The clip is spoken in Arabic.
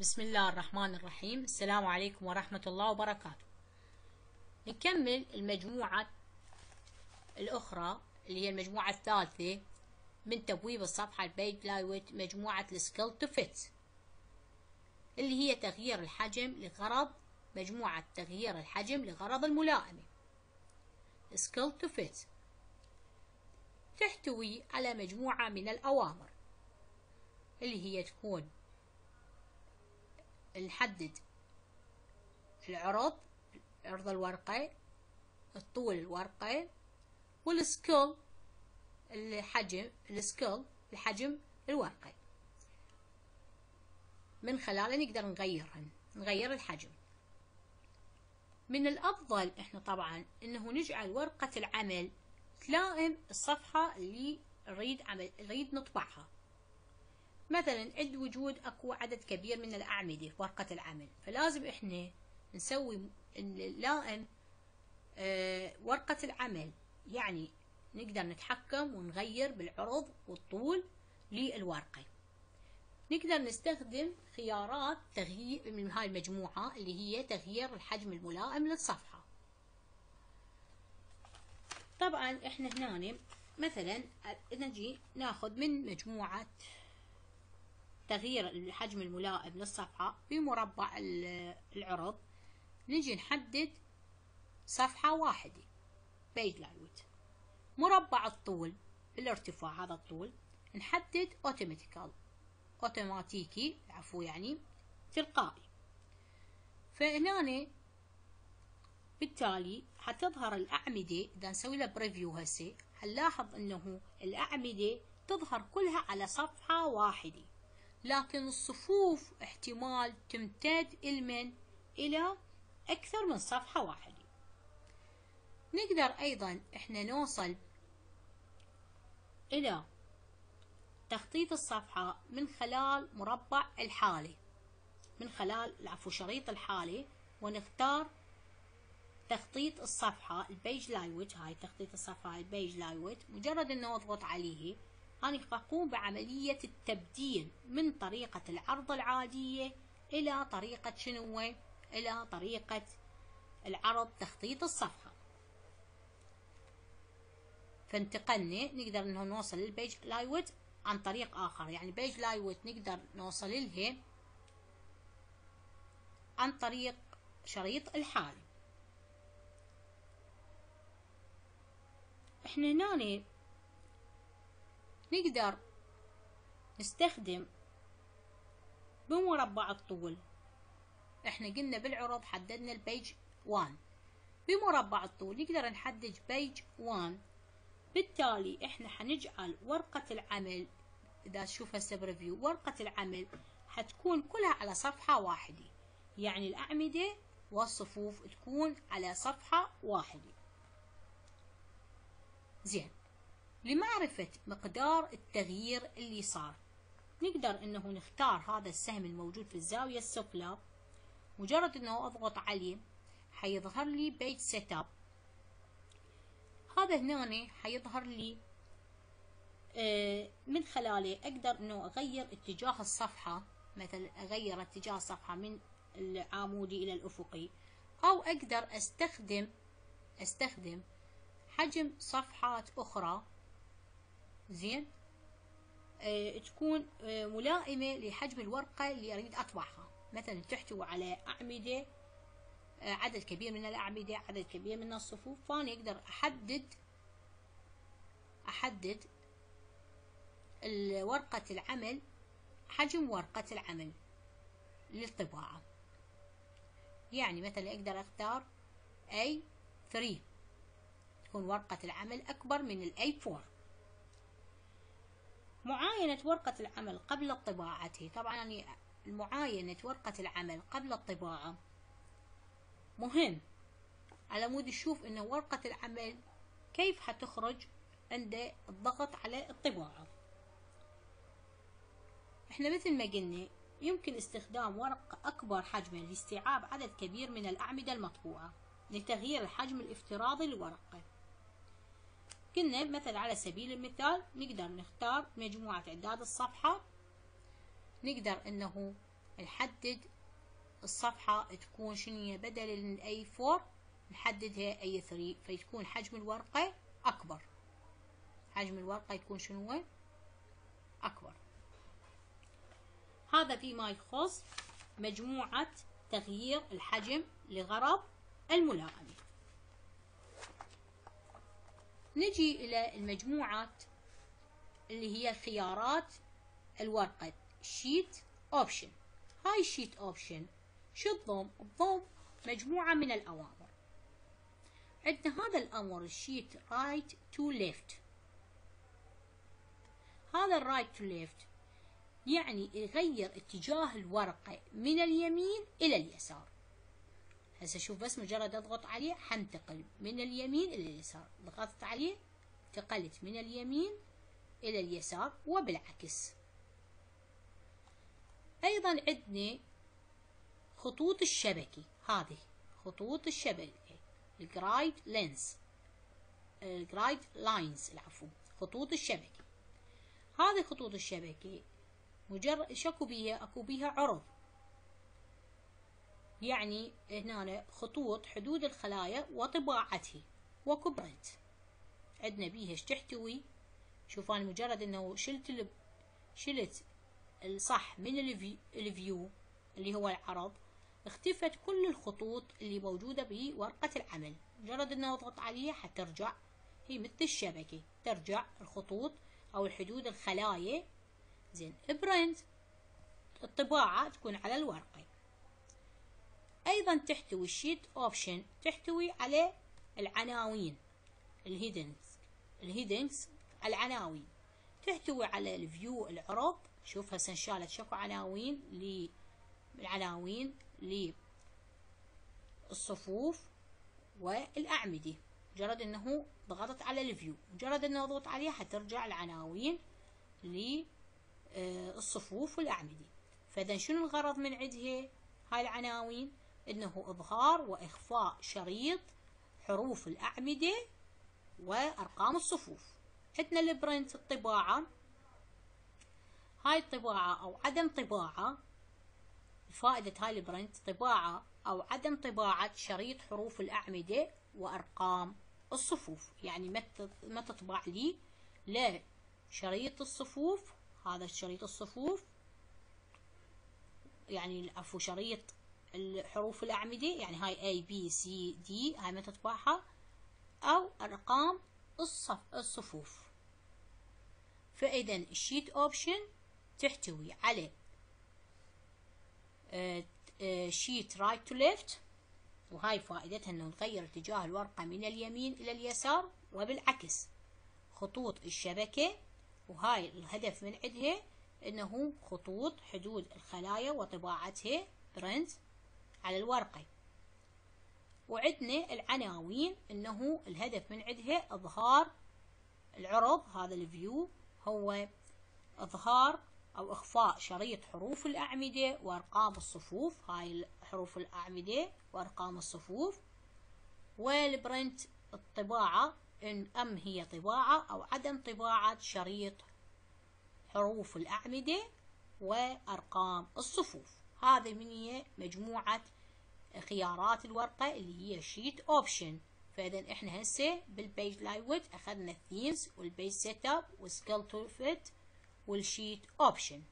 بسم الله الرحمن الرحيم السلام عليكم ورحمة الله وبركاته نكمل المجموعة الأخرى اللي هي المجموعة الثالثة من تبويب الصفحة ال page layout مجموعة ال scale to fit اللي هي تغيير الحجم لغرض مجموعة تغيير الحجم لغرض الملائمة. scale to fit تحتوي على مجموعة من الأوامر اللي هي تكون نحدد العرض عرض الورقة الطول الورقة وال scale الحجم ال scale الحجم الورقة. من خلاله نقدر نغيرهن نغير الحجم. من الأفضل إحنا طبعا إنه نجعل ورقة العمل تلائم الصفحة اللي نريد عمل نريد نطبعها. مثلا عند وجود أكو عدد كبير من الأعمدة في ورقة العمل فلازم إحنا نسوي نلائم آه ورقة العمل. يعني نقدر نتحكم ونغير بالعرض والطول للورقة. نقدر نستخدم خيارات تغيير من هاي المجموعة اللي هي تغيير الحجم الملائم للصفحة. طبعا إحنا هنا مثلا نجي ناخذ من مجموعة تغيير الحجم الملائم للصفحة بمربع العرض. نجي نحدد صفحة واحدة. page layout مربع الطول الارتفاع هذا الطول. نحدد automatical اوتوماتيكي عفوا يعني تلقائي. فهنا بالتالي حتظهر الأعمدة. إذا نسوي له بريفيو هسه. حنلاحظ أنه الأعمدة تظهر كلها على صفحة واحدة. لكن الصفوف احتمال تمتد المن إلى أكثر من صفحة واحدة. نقدر أيضا إحنا نوصل إلى تخطيط الصفحة من خلال مربع الحالة. من خلال العفو شريط الحالة ونختار تخطيط الصفحة ال page layout هاي تخطيط الصفحة ال page layout مجرد إنه اضغط عليه أنا أقوم بعملية التبديل من طريقة العرض العادية إلى طريقة شنو؟ إلى طريقة العرض تخطيط الصفحة. فانتقلنا نقدر إنه نوصل لل page layout عن طريق آخر. يعني page layout نقدر نوصل لها عن طريق شريط الحال إحنا هنا نقدر نستخدم بمربع الطول. إحنا قلنا بالعرض حددنا ال page 1 بمربع الطول نقدر نحدد page 1 بالتالي إحنا حنجعل ورقة العمل إذا تشوف هسه بريفيو ورقة العمل حتكون كلها على صفحة واحدة. يعني الأعمدة والصفوف تكون على صفحة واحدة. زين. لمعرفة مقدار التغيير اللي صار. نقدر إنه نختار هذا السهم الموجود في الزاوية السفلى. مجرد إنه أضغط عليه حيظهر لي page setup هذا هنا حيظهر لي من خلاله أقدر إنه أغير اتجاه الصفحة مثلا أغير اتجاه الصفحة من العمودي إلى الأفقي أو أقدر أستخدم أستخدم حجم صفحات أخرى زين؟ آه تكون آه ملائمة لحجم الورقة اللي أريد أطبعها. مثلا تحتوي على أعمدة آه عدد كبير من الأعمدة عدد كبير من الصفوف. فأنا أقدر أحدد أحدد ورقة العمل حجم ورقة العمل للطباعة. يعني مثلا أقدر أختار A3 تكون ورقة العمل أكبر من ال A4 معاينة ورقة العمل قبل طباعته. طبعا يعني معاينة ورقة العمل قبل الطباعة. مهم. على مود نشوف انه ورقة العمل كيف حتخرج عند الضغط على الطباعة. إحنا مثل ما قلنا يمكن استخدام ورقة أكبر حجما لاستيعاب عدد كبير من الأعمدة المطبوعة لتغيير الحجم الافتراضي للورقة قلنا مثلا على سبيل المثال نقدر نختار مجموعة إعداد الصفحة. نقدر إنه نحدد الصفحة تكون شنية بدل الاي 4 نحددها اي 3 فيكون حجم الورقة أكبر. حجم الورقة يكون شنو أكبر. هذا فيما يخص مجموعة تغيير الحجم لغرض الملائمة. نجي إلى المجموعات اللي هي خيارات الورقة sheet option هاي ال sheet option شو تضم؟ تضم مجموعة من الأوامر. عندنا هذا الأمر ال sheet right to left هذا ال right to left يعني يغير اتجاه الورقة من اليمين إلى اليسار. هسه شوف بس مجرد اضغط عليه حنتقل من اليمين إلى اليسار. ضغطت عليه انتقلت من اليمين إلى اليسار وبالعكس. أيضا عندنا خطوط الشبكة. هذه خطوط الشبكة. ال grid lines ال gridlines العفو. خطوط الشبكة. هذه خطوط الشبكة مجرد شكو بيها؟ أكو بيها عرض. يعني هنا خطوط حدود الخلايا وطباعتها واكو print عندنا بيها إيش تحتوي. شوف أنا مجرد انه شلت ال... شلت الصح من ال view اللي هو العرض اختفت كل الخطوط اللي موجودة بورقة العمل. مجرد انه اضغط عليها حترجع. هي مثل الشبكة ترجع الخطوط أو الحدود الخلايا. زين print الطباعة تكون على الورقة. أيضا تحتوي ال sheet option تحتوي على العناوين ال headings ال headings العناوين. تحتوي على ال view العرض شوف هسه انشالت شكو عناوين للعناوين للصفوف والأعمدة. مجرد إنه ضغطت على ال view مجرد إنه اضغط عليه حترجع العناوين للصفوف والأعمدة. فاذا شنو الغرض من عندها هاي العناوين إنه إظهار وإخفاء شريط حروف الأعمدة وأرقام الصفوف. عندنا ال print الطباعة. هاي الطباعة أو عدم طباعة فائدة هاي ال print طباعة أو عدم طباعة شريط حروف الأعمدة وأرقام الصفوف. يعني ما تطبع لي لا شريط الصفوف هذا شريط الصفوف يعني عفوا شريط الحروف الأعمدة يعني هاي A B C D هاي ما تطبعها أو أرقام الصف الصفوف. فإذا ال sheet option تحتوي على sheet right to left وهاي فائدتها إنه نغير اتجاه الورقة من اليمين إلى اليسار وبالعكس. خطوط الشبكة. وهاي الهدف من عندها إنه خطوط حدود الخلايا وطباعتها. print على الورقة. وعندنا العناوين إنه الهدف من عندها إظهار العرض هذا ال view هو إظهار أو إخفاء شريط حروف الأعمدة وأرقام الصفوف هاي حروف الأعمدة وأرقام الصفوف. وال print الطباعة إن أم هي طباعة أو عدم طباعة شريط حروف الأعمدة وأرقام الصفوف. هذه من هي مجموعة خيارات الورقة اللي هي sheet option فإذا إحنا هسه بال page layout أخذنا ال themes وال page setup وال scale to fit وال sheet option